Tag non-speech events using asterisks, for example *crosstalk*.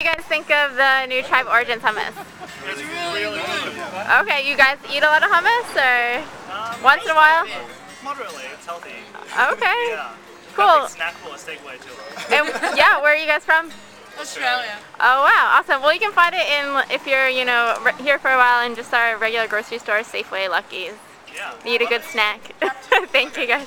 What do you guys think of the new Tribe Origins hummus? It's really good. Okay, you guys eat a lot of hummus or Um, once in a while? Moderately, it's healthy. Okay. Yeah. Cool. Snackable at Safeway too. And yeah, where are you guys from? Australia. Oh wow, awesome. Well, you can find it in if you're, you know, here for a while in just our regular grocery store, Safeway, Lucky's. Yeah. Need a good snack. *laughs* Thank you guys.